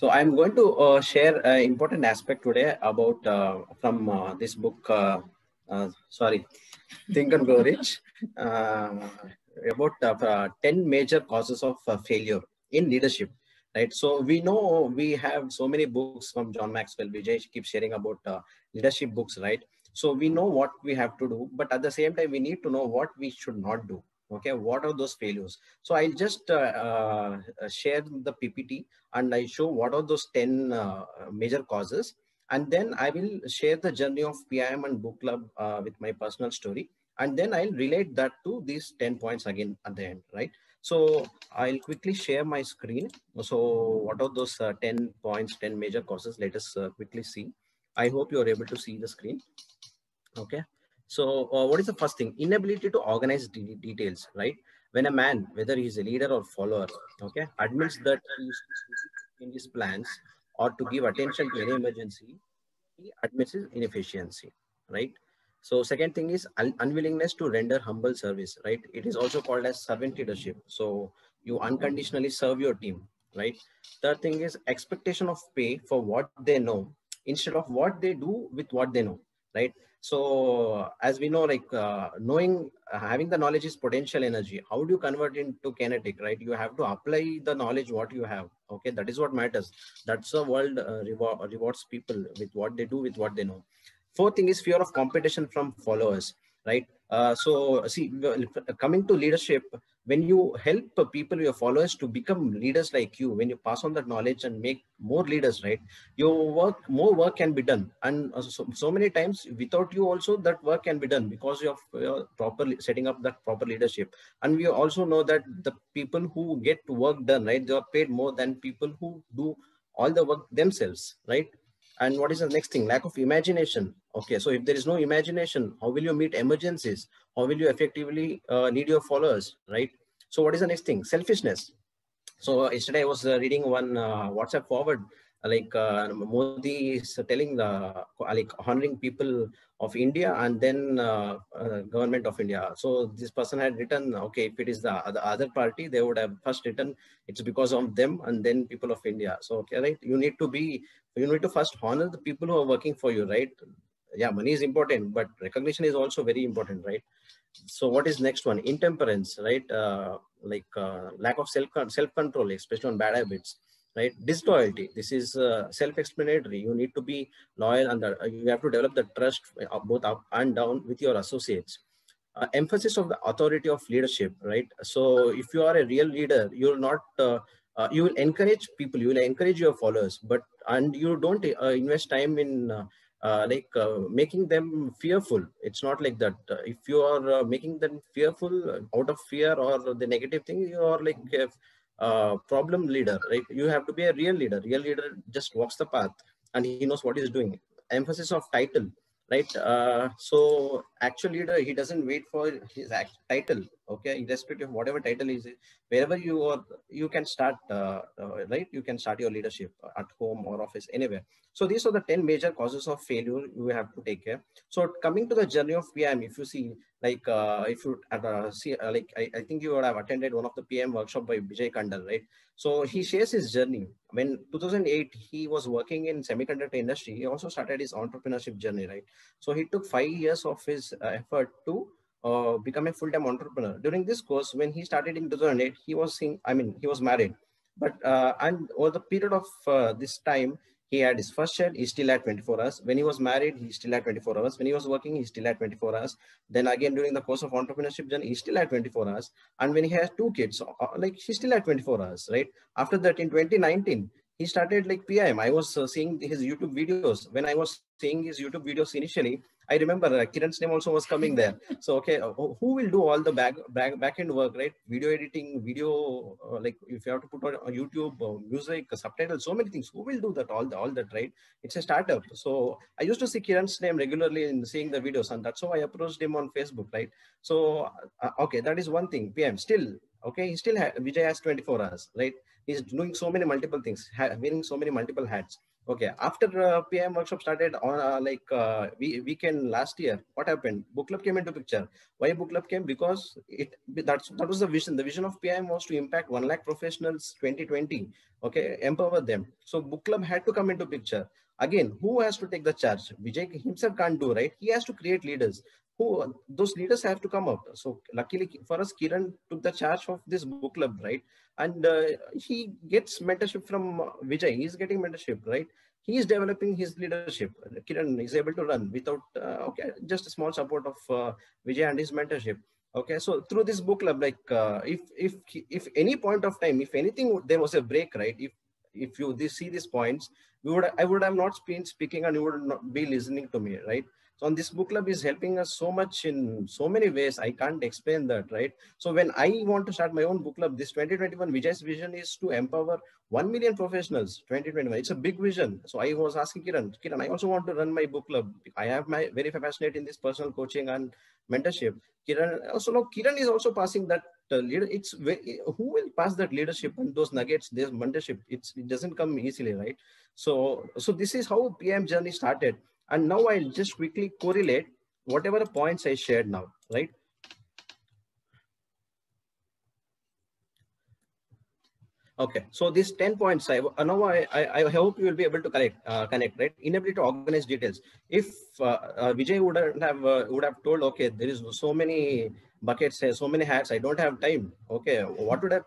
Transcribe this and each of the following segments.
So I'm going to uh, share an important aspect today about uh, from uh, this book. Uh, uh, sorry, Think and Grow Rich. Uh, about 10 major causes of failure in leadership. Right. So we know we have so many books from John Maxwell. Vijay keeps sharing about leadership books, right? So we know what we have to do, but at the same time, we need to know what we should not do okay what are those failures? So i'll just uh, uh, share the ppt and i show what are those 10 uh, major causes. And then i will share the journey of pim and book club uh, with my personal story. And then i'll relate that to these 10 points again at the end right? So i'll quickly share my screen. So what are those uh, 10 points 10 major causes? Let us uh, quickly see. I hope you're able to see the screen. Okay so uh, what is the first thing? Inability to organize de details, right? When a man, whether he's a leader or follower, okay, admits that in his plans or to give attention to any emergency, he admits his inefficiency, right? So second thing is un unwillingness to render humble service, right? It is also called as servant leadership. So you unconditionally serve your team, right? Third thing is expectation of pay for what they know instead of what they do with what they know, right? So as we know, like uh, knowing, uh, having the knowledge is potential energy. How do you convert into kinetic, right? You have to apply the knowledge what you have. Okay, that is what matters. That's the world uh, reward, rewards people with what they do, with what they know. Fourth thing is fear of competition from followers, right? Uh, so see, coming to leadership, when you help people, your followers to become leaders like you, when you pass on that knowledge and make more leaders, right? Your work, more work can be done. And uh, so, so many times without you also that work can be done because of uh, properly setting up that proper leadership. And we also know that the people who get work done, right? They are paid more than people who do all the work themselves, right? And what is the next thing? Lack of imagination. Okay, so if there is no imagination, how will you meet emergencies? How will you effectively uh, your followers, right? So what is the next thing? Selfishness. So yesterday I was uh, reading one uh, WhatsApp forward, like uh, Modi is telling the like honoring people of India and then uh, uh, government of India. So this person had written, okay, if it is the, the other party, they would have first written it's because of them and then people of India. So okay, right, you need to be, you need to first honor the people who are working for you, right? Yeah, money is important, but recognition is also very important, right? So what is next one? Intemperance, right? Uh, like uh, lack of self self control, especially on bad habits right disloyalty this is uh, self-explanatory you need to be loyal and uh, you have to develop the trust uh, both up and down with your associates uh, emphasis of the authority of leadership right so if you are a real leader you will not uh, uh, you will encourage people you will encourage your followers but and you don't invest time in Uh, like uh, making them fearful it's not like that uh, if you are making them fearful out of fear or the negative thing you are like uh, problem leader, right? You have to be a real leader. Real leader just walks the path and he knows what he's doing. Emphasis of title, right? Uh, so actual leader, he doesn't wait for his title, okay? Irrespective of whatever title is, wherever you are, you can start, uh, uh, right? You can start your leadership at home or office, anywhere. So these are the 10 major causes of failure you have to take care. So coming to the journey of PM, if you see, like uh, if you uh, see uh, like I, I, think you would have attended one of the pm workshop by vijay kandal right so he shares his journey when 2008 he was working in semiconductor industry he also started his entrepreneurship journey right so he took five years of his uh, effort to uh, become a full-time entrepreneur during this course when he started in 2008 he was seeing i mean he was married but uh, and over the period of this time he had his first child, he still had 24 hours. When he was married, he still had 24 hours. When he was working, he still had 24 hours. Then again, during the course of entrepreneurship journey, he still had 24 hours. And when he has two kids, uh, like he still had 24 hours, right? After that, in 2019, he started like PIM. I was uh, seeing his YouTube videos. When I was seeing his YouTube videos initially, I remember uh, Kiran's name also was coming there. So, okay, uh, who will do all the back, back, back end work, right? Video editing, video, uh, like if you have to put on YouTube, uh, music, subtitles, so many things. Who will do that, all, the, all that, right? It's a startup. So I used to see Kiran's name regularly in seeing the videos and that's how I approached him on Facebook, right? So, uh, okay, that is one thing. PM still, okay, he still, ha Vijay has 24 hours, right? He's doing so many multiple things, wearing so many multiple hats. Okay, after uh, PIM workshop started on uh, like uh, we, weekend last year, what happened? Book club came into picture. Why book club came? Because it that's that was the vision. The vision of PIM was to impact one lakh professionals 2020. Okay, empower them. So book club had to come into picture. Again, who has to take the charge? Vijay himself can't do right. He has to create leaders. Who those leaders have to come out. So luckily for us, Kiran took the charge of this book club, right? and uh, he gets mentorship from Vijay. He's getting mentorship, right? He is developing his leadership. Kiran is able to run without uh, okay, just a small support of uh, Vijay and his mentorship. Okay, so through this book club, like uh, if if if any point of time, if anything, there was a break, right? If if you see these points, we would I would have not been speaking and you would not be listening to me, right? So this book club is helping us so much in so many ways. I can't explain that, right? So when I want to start my own book club, this 2021 Vijay's vision is to empower 1 million professionals 2021. It's a big vision. So I was asking Kiran, Kiran, I also want to run my book club. I have my very passionate in this personal coaching and mentorship. Kiran, also no, Kiran is also passing that uh. It's who will pass that leadership and those nuggets, this mentorship. It's, it doesn't come easily, right? So, so this is how PM journey started. And now I'll just quickly correlate whatever points I shared now, right? Okay, so these 10 points, I now I, I, hope you will be able to connect, uh, connect, right? Inability to organize details. If uh, uh, Vijay would have uh, would have told, okay, there is so many buckets, so many hats, I don't have time. Okay, what would have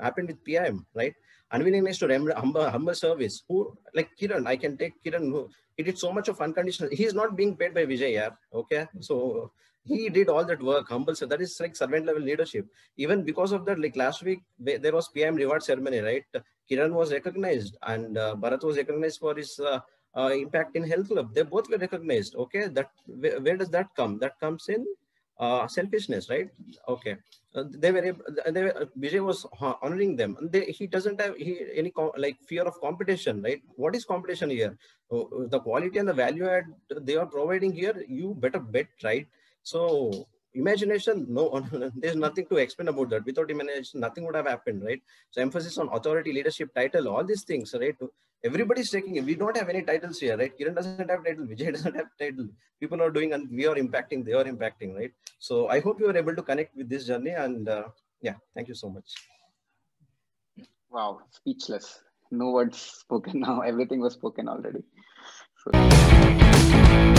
happened with PIM, right? Unwillingness to humble, humble service. Who like Kiran? I can take Kiran who he did so much of unconditional. He's not being paid by Vijay, yeah. Okay. So he did all that work, humble. So that is like servant level leadership. Even because of that, like last week, there was PIM reward ceremony, right? Kiran was recognized and uh, Bharat was recognized for his uh, uh, impact in health club. They both were recognized. Okay. That where, where does that come? That comes in uh, selfishness, right? Okay. Uh, they were able, they were, uh, Vijay was honoring them. They, he doesn't have he, any like fear of competition, right? What is competition here? Uh, the quality and the value add they are providing here, you better bet, right? So imagination, no, there's nothing to explain about that. Without imagination, nothing would have happened, right? So emphasis on authority, leadership, title, all these things, right? Everybody's taking it. We don't have any titles here, right? Kiran doesn't have title, Vijay doesn't have title. People are doing and we are impacting, they are impacting, right? So I hope you are able to connect with this journey and uh, yeah, thank you so much. Wow, speechless. No words spoken now. Everything was spoken already. So